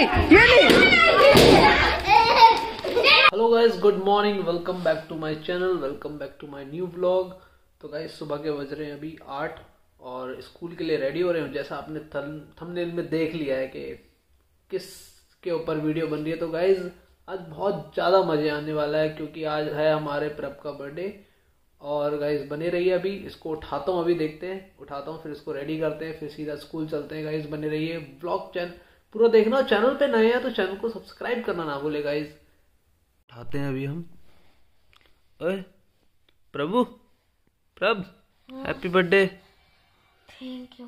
Hello guys good morning welcome back to my channel welcome back to my new blog तो guys सुबह के बज रहे हैं अभी आठ और स्कूल के लिए रेडी हो रहे हैं। जैसा आपने थंबनेल में देख लिया है कि किस के ऊपर वीडियो बन रही है। तो गाइस आज बहुत ज़्यादा मज़े आने वाला है क्योंकि आज है हमारे प्रभ का बर्थडे और गाइज़ बने रहिए अभी। इसको उठाता हूँ अभी, देखते हैं। उठाता हूँ, फिर इसको रेडी करते हैं, फिर सीधा स्कूल चलते हैं। गाइज़ बने रहिए। ब्लॉग चैनल पूरा देखना चैनल पे नए हैं तो चैनल को सब्सक्राइब करना ना भूले गाइस उठाते हैं अभी हम। ओए प्रभु प्रभ हैप्पी बर्थडे थैंक यू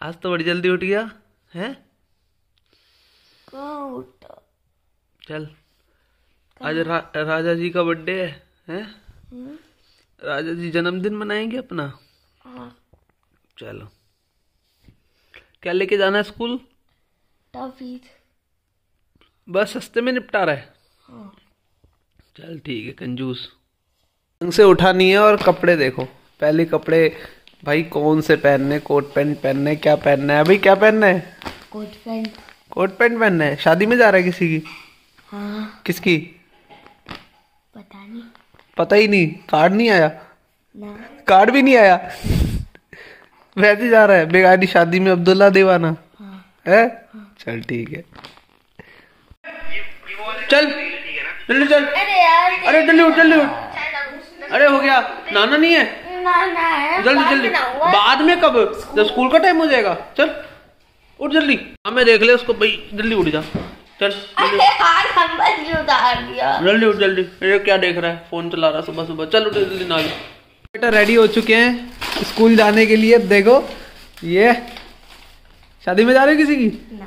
आज तो बड़ी जल्दी उठ गया है? चल। आज रा, राजा जी का बर्थडे है हैं? राजा जी जन्मदिन मनाएँगे अपना? हाँ। चलो। क्या लेके जाना है स्कूल? टॉफीज बस सस्ते में निपटा रहा है। हाँ। चल ठीक है कंजूस। ढंग से उठा नहीं है और कपड़े देखो। पहले कपड़े भाई कौन से पहनने कोट पैंट पहनने क्या पहनना है? अभी क्या पहनना है? Coat pant. कोट पैंट पहनना है? शादी में जा रहा है किसी की? हाँ। किसकी? पता नहीं। पता ही नहीं। कार्ड नहीं आया? ना। कार्ड भी नहीं आया? वैसे जा रहा है। बेगानी शादी में अब्दुल्ला दीवाना। हाँ। है? चल ठीक है। चल जल्दी चल। अरे यार अरे जल्दी उठ जल्दी उठ। अरे हो गया। नाना नहीं है? है। जल्दी जल्दी। बाद में कब? जब स्कूल। का टाइम हो जाएगा। चल उठ जल्दी। हमें देख ले उसको। भाई जल्दी उठ जा। चल अरे यार हम बस उतार दिया। जल्दी उठ जल्दी। ये क्या देख रहा है? फ़ोन चला रहा है सुबह सुबह चल उठ जल्दी ना बेटा रेडी हो चुके हैं? स्कूल जाने के लिए देखो ये शादी में जा रहे हो किसी की? ना।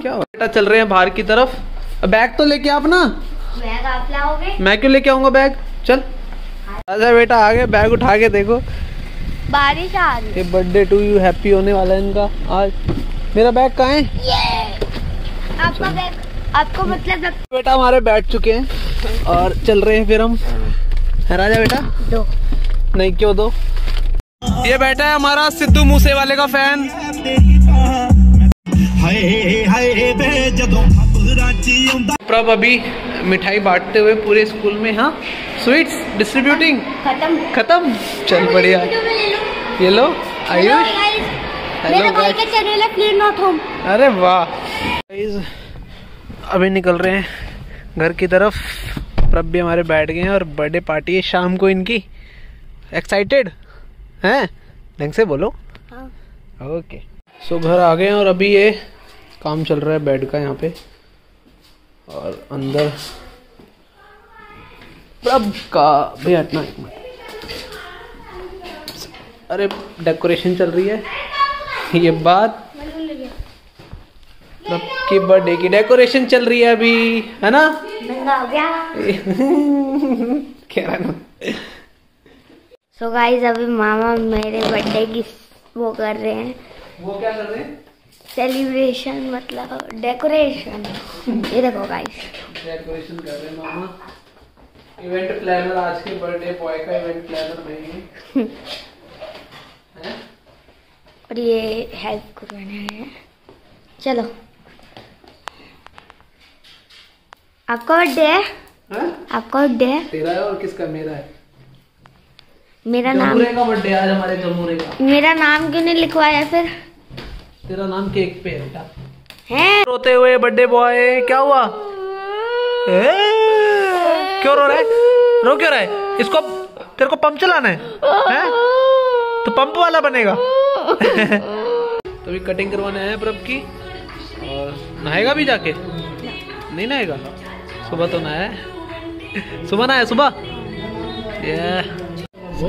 क्या? बेटा चल रहे हैं बाहर की तरफ़। बैग तो लेके आप ना बैग आप लाओगे? मैं क्यों लेके आऊँगा बैग? चल। राजा बेटा आगे बैग उठा के देखो। बारिश आ रही ये बर्थडे टू यू हैप्पी होने वाला है इनका। आज। मेरा बैग कहाँ है? आपका बैग आपको मतलब बेटा हमारे बैठ चुके हैं। और चल रहे हैं फिर हम। है राजा बेटा? दो। नहीं क्यों दो? ये बैठा है हमारा सिद्धू मूसे वाले का फ़ैन। प्रभ अभी मिठाई बांटते हुए पूरे स्कूल में हाँ? स्वीट्स डिस्ट्रीब्यूटिंग खत्म। खत्म? चल बढ़िया। ये लो आयुष। हेलो अरे वाह। अभी निकल रहे हैं घर की तरफ़। प्रभ भी हमारे बैठ गए हैं और बर्थडे पार्टी है शाम को इनकी। एक्साइटेड हैं? ढंग से बोलो। हाँ। ओके। सो घर आ गए हैं और अभी ये काम चल रहा है बेड का यहाँ पे। और अंदर प्रभ का भी हटना एक मिनट। अरे डेकोरेशन चल रही है। ये बात प्रभ की बर्थडे की डेकोरेशन चल रही है अभी है ना? हो गया। कह रहा ना। सो गाइस अभी मामा मेरे बर्थडे की वो कर रहे हैं। वो क्या कर रहे हैं? सेलिब्रेशन मतलब डेकोरेशन ये देखो गाइस डेकोरेशन कर रहे हैं मामा। इवेंट प्लानर आज के बर्थडे बॉय का इवेंट प्लानर मैं ही। हूँ। हैं? और ये हेल्प करवाना है। चलो। आपका बर्थडे है? आपका बर्थडे है? तेरा है और किसका? मेरा है। मेरा नाम का बर्थडे आज हमारे जमूरे का। मेरा नाम क्यों नहीं लिखवाया फिर? तेरा नाम केक पे है बेटा। है? रोते हुए बर्थडे बॉय क्या हुआ? ए, क्यों रो रहा है? रो क्यों रहा है? इसको तेरे को पंप चलाना है, हैं? तो पंप वाला बनेगा। तो अभी कटिंग करवाने आए हैं प्रभ की। और नहाएगा भी जाके? नहीं नहाएगा? सुबह तो नहाया सुबह नहाया सुबह? ये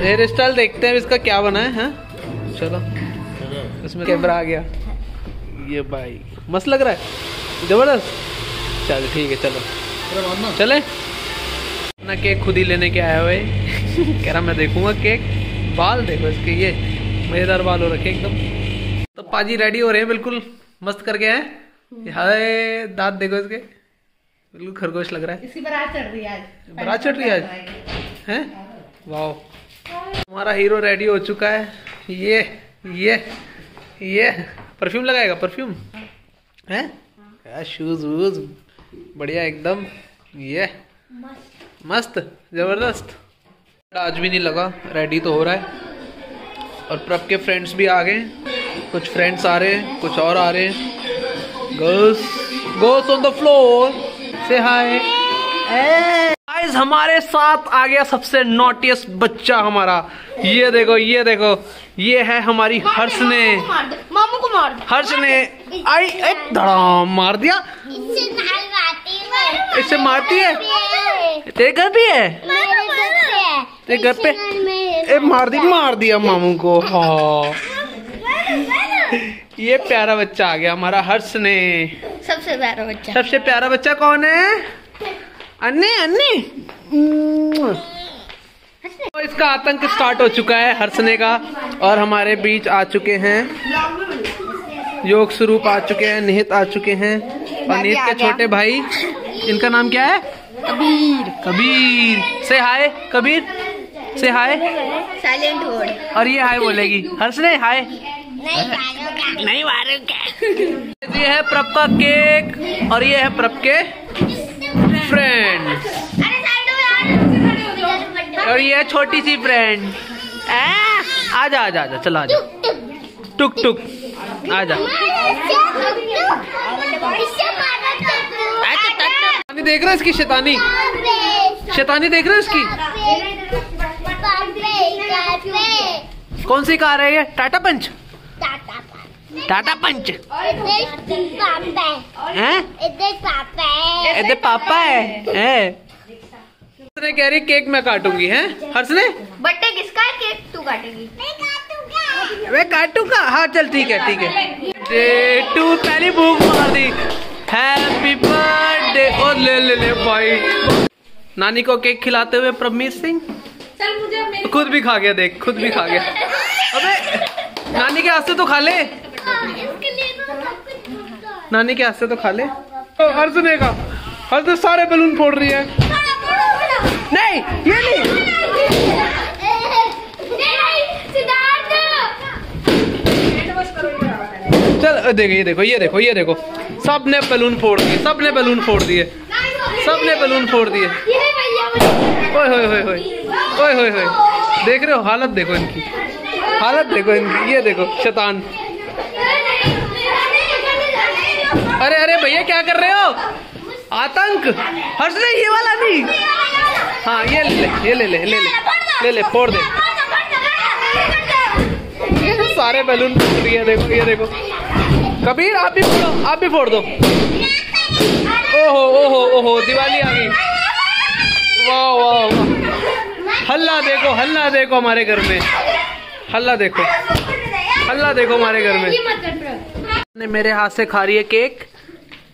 हेयर स्टाइल देखते हैं इसका क्या बना है हैं? चलो। इसमें कैमरा आ गया। ये भाई। मस्त लग रहा है। ज़बरदस्त। चल ठीक है चलो। चले। अपना केक खुद ही लेने के आया हुए कह रहा मैं देखूँगा केक। बाल देखो इसके ये मज़ेदार बाल हो रखे एकदम। तो पाजी रेडी हो रहे हैं बिल्कुल मस्त करके हैं। हाय दांत देखो इसके। बिल्कुल खरगोश लग रहा है। इसकी बारात चढ़ रही है आज। बारात चढ़ रही है आज? हैं। वाह हमारा हीरो रेडी हो चुका है। ये ये ये। परफ्यूम लगाएगा परफ्यूम है? शूज़ वूज बढ़िया एकदम। ये। मस्त। ज़बरदस्त। आज भी नहीं लगा। रेडी तो हो रहा है। और प्रभ के फ्रेंड्स भी आ गए। कुछ फ्रेंड्स आ रहे हैं, कुछ और आ रहे हैं। Girls goes on the floor से हाय गाइस हमारे साथ आ गया सबसे नोटियस बच्चा हमारा। ये देखो ये देखो ये है हमारी हर्ष ने। मामू को मार दो हर्ष ने आई एक धड़ाम मार दिया। इससे मारती है। इससे मारती है? तेरे घर भी है? मेरे घर से है। तेरे घर पे? ए मार दी मार दिया मामू को। हाँ। ये प्यारा बच्चा आ गया हमारा हर्ष ने। सबसे प्यारा बच्चा। सबसे प्यारा बच्चा कौन है? अन्नी अन्नी। तो इसका आतंक स्टार्ट हो चुका है हर्षने का और हमारे बीच आ चुके हैं। योग स्वरूप आ चुके हैं निहित आ चुके हैं। और निहित के छोटे भाई इनका नाम क्या है? कबीर। कबीर। से हाय कबीर। से हाय साइलेंट वर्ड और ये हाय बोलेगी। हर्षने हाय नहीं मारूँगा नहीं ये है प्रभ का केक और ये है प्रभ के फ्रेंड अरे साइड हो यार और ये है छोटी सी फ्रेंड आजा आजा आजा चला आजा. टुक टुक. आजा. शैतानी देख रहे हो इसकी शैतानी? शैतानी देख रहे हो इसकी? कौन सी कार है ये? टाटा पंच? टाटा पंच। हैं? इधर पापा है। हैं? हर्ष ने कह रही केक मैं काटूँगी हैं? हर्ष ने? बर्थडे किसका है केक? तू काटेगी। मैं काटूँगा। हाँ चल ठीक है ठीक है। डे टू पहली भूख मार दी। हैप्पी बर्थडे ओ ले ले ले भाई। नानी को केक खिलाते हुए प्रभमीत सिंह। चल मुझे खुद भी खा गया देख खुद भी खा गया। अबे नानी के हाथ से तो खा ले। नानी के हाथ से तो खा ले। ओ, हर्ष ने का। हर्ष ने सारे बलून फोड़ रही है। नहीं ये नहीं चल देखो ये देखो ये देखो ये देखो। सबने बलून फोड़ दिए सबने बलून फोड़ दिए। सबने बलून फोड़ दिए। ओए होए होए होए। ओए होए होए। देख रहे हो हालत देखो इनकी। हालत देखो इनकी ये देखो शैतान। अरे अरे भैया, क्या कर रहे हो? आतंक? हर्ष नहीं ये वाला नहीं। हाँ ये ले ले ये ले ले ले ले ले ले, फोड़ दे। सारे बैलून फोड़ दिए देखो, ये देखो। कबीर, आप भी फोड़ो, आप भी फोड़ दो। ओहो ओहो ओहो, दिवाली आ गई। वाह वाह। हल्ला देखो हल्ला देखो हमारे घर में। हल्ला देखो। हल्ला देखो हमारे घर में। ने मेरे हाथ से खा रही है केक।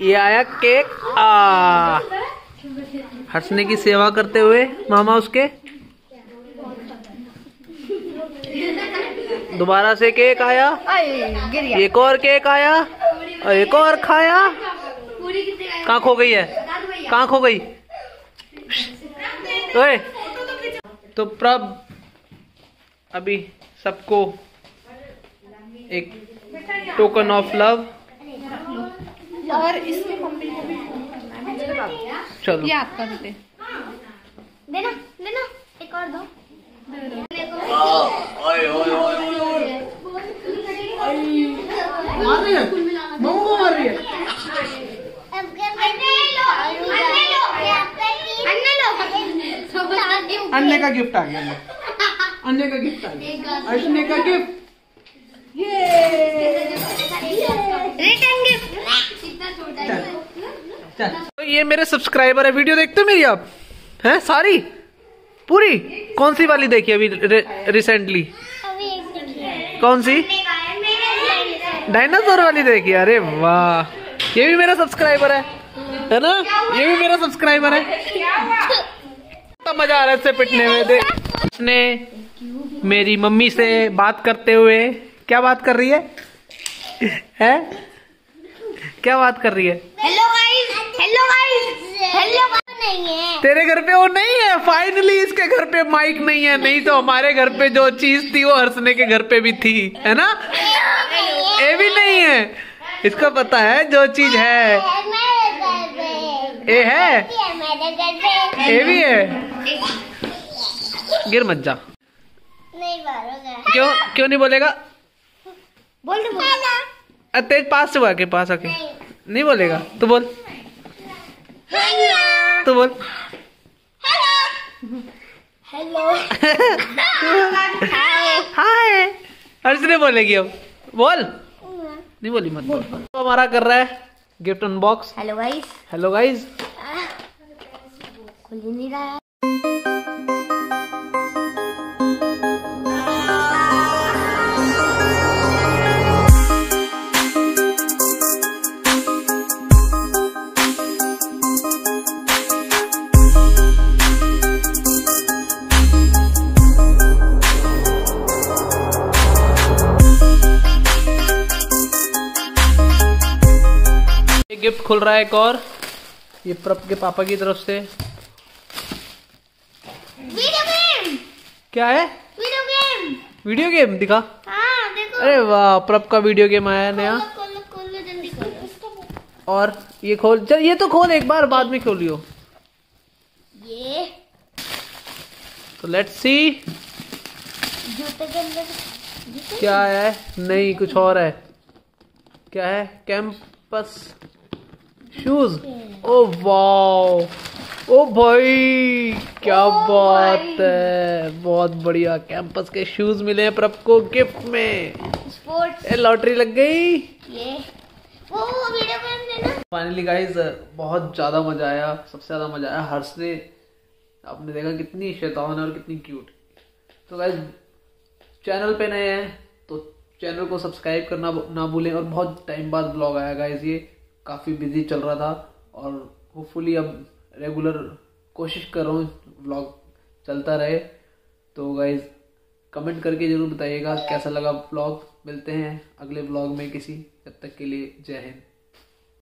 ये आया केक। आ। हंसने की सेवा करते हुए मामा उसके। दोबारा से केक आया। एक और केक आया। और एक और खाया। कहाँ खो गई है? कहाँ खो गई? ओए। तो प्रभ अभी सबको एक टोकन ऑफ़ लव और इसमें मम्मी को भी चलो। ये आपका भी दे। देना देना एक और दो। मार रही है? मार रही है? अन्य का गिफ्ट आ गया। अन्य का गिफ्ट आ गया। अन्य का गिफ्ट तो ये मेरे सब्सक्राइबर है। वीडियो देखते हो मेरी आप? हैं? सारी? पूरी? कौन सी वाली देखी अभी रिसेंटली कौन सी? डायनासोर वाली देखी। अरे वाह। ये भी मेरा सब्सक्राइबर है। है ना? ये भी मेरा सब्सक्राइबर है। तो मज़ा आ रहा है पिटने में। देख उसने मेरी मम्मी से बात करते हुए क्या बात कर रही है? है? क्या बात कर रही है? Hello guys hello guys hello नहीं है। तेरे घर पे वो नहीं है? फाइनली इसके घर पे माइक नहीं है। नहीं तो हमारे घर पे जो चीज़ थी वो हर्षने के घर पे भी थी है ना? ये भी नहीं है। इसको पता है जो चीज़ है। ये है ये भी है? गिर मत जा। नहीं क्यों क्यों नहीं बोलेगा? बोल दो अ, तेज पास से आके पास आके? नहीं। बोलेगा? तू बोल। तू बोल। हेलो। हाय। अर्ज़ नहीं बोलेगी अब। बोल। नहीं बोली मत। बोल तो हमारा कर रहा है gift unbox hello guys hello guys खुल नहीं रहा है। खुल रहा है एक और। ये प्रप के पापा की तरफ़ से। वीडियो गेम क्या है? वीडियो गेम वीडियो गेम दिखा। हाँ देखो। अरे वाह प्रप का वीडियो गेम आया है नया। खोलो खोलो खोलो और ये खोल चल ये तो खोल एक बार बाद में खोलियो। ये। तो लेट्स सी जूते के अंदर क्या है? नहीं कुछ और है। क्या है? कैंपस शूज़ ओ वाओ ओ भाई क्या ओ बात भाई। है। बहुत बढ़िया। कैंपस के शूज़ मिले हैं प्रभ को गिफ्ट में। स्पोर्ट्स लॉटरी लग गई? ये. वो वो वीडियो गेम देना फाइनली गाइस बहुत ज़्यादा मज़ा आया। सबसे ज़्यादा मज़ा आया हर्ष ने आपने देखा कितनी शैतान है और कितनी क्यूट तो गाइस चैनल पे नए हैं तो चैनल को सब्सक्राइब करना ना भूलें और बहुत टाइम बाद ब्लॉग आया गाइस ये। काफ़ी बिज़ी चल रहा था और होपफुली अब रेगुलर कोशिश कर रहा हूँ ब्लॉग चलता रहे। तो गाइज़ कमेंट करके ज़रूर बताइएगा कैसा लगा ब्लॉग मिलते हैं अगले ब्लॉग में किसी, तब तक के लिए जय हिंद।